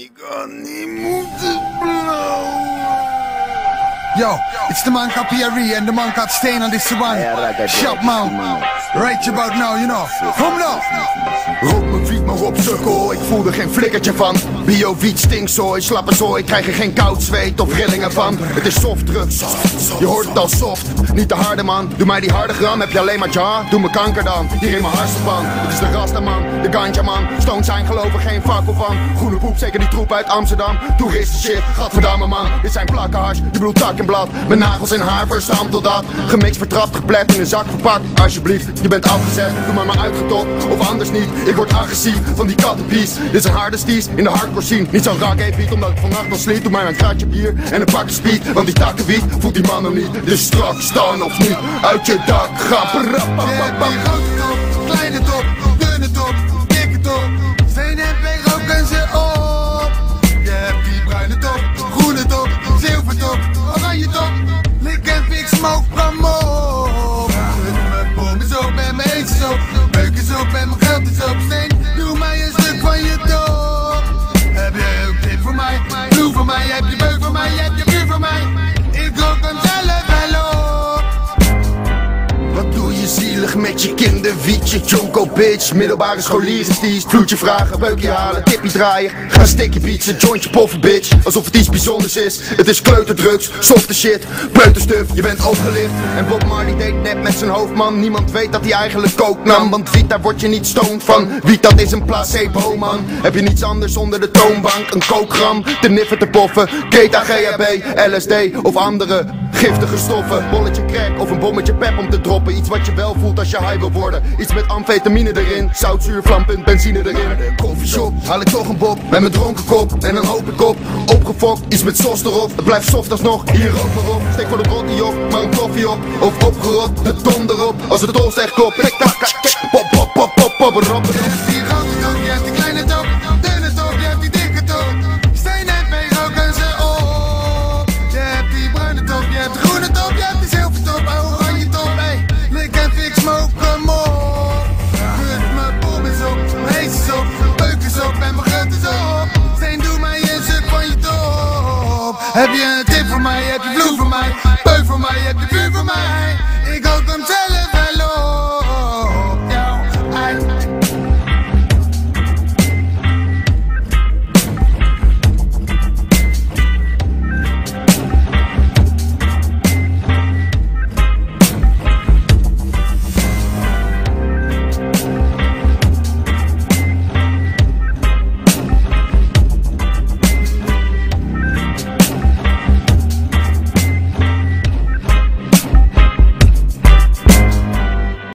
Ik kan niet moeten blauwen. Yo, it's the man Capiari and the man got stain on this one. Shut man. Right about now, you know. Kom nou. Roep me, wiet me op, sukkel, ik voel er geen flikkertje van. Bio, wiet, stinkzooi, slappe zooi, krijg er geen koud zweet of rillingen van. Het is softdrugs, je hoort het al soft, niet de harde man. Doe mij die harde gram, heb je alleen maar ja, doe me kanker dan. Hier in mijn hartstipan, het is de rastaman, de ganja man. Stones zijn geloven geen fakkel van Groene poep, zeker die troep uit Amsterdam. Toeristen shit, gadverdamme man. Dit zijn plakken hars, je bedoelt tak en blad Mijn nagels en haar verstampt tot dat Gemixt, vertrapt, geplet in een zak verpakt. Alsjeblieft, je bent afgezet, doe maar maar uitgetopt. Of anders niet, ik word agressief van die kattenpies. Dit is een harde sties in de hardcore scene. Niet zo'n rak beat omdat ik vannacht nog sliep Doe mij een kratje bier en een pakje speed Want die takkenwiet voelt die man nog niet. Dus straks dan of niet uit je dak grote top, kleine top, smoke, met je kinderwietje, jonko bitch Middelbare scholieren stiest, vloedje vragen, beukje halen, tippie draaien. Ga stikje pietsen, jointje poffen bitch. Alsof het iets bijzonders is, het is kleuterdrugs, softe shit. Peuterstuf, je bent opgelicht En Bob Marley deed net met zijn hoofdman. Niemand weet dat hij eigenlijk kook nam. Want wiet, daar word je niet stoned van. Wiet, dat is een placebo man. Heb je niets anders onder de toonbank? Een kookgram, te niffen te poffen. Keta, GHB, LSD of andere giftige stoffen Bolletje crack of een bommetje pep om te droppen. Iets wat je wel voelt als je high wil worden. Iets met amfetamine erin, zoutzuur, vlampunt, benzine erin. Koffieshop, haal ik toch een bob Met mijn dronken kop en dan hoop ik op Opgefokt, iets met sos erop Het blijft soft alsnog, hier ook maar op Steek voor de rotti op, maar een koffie op. Of opgerot, de ton erop Als het tol zegt kop, tik tak, Heb je een tip voor mij, heb je vloer voor mij, beuk voor mij, heb je vuur voor mij.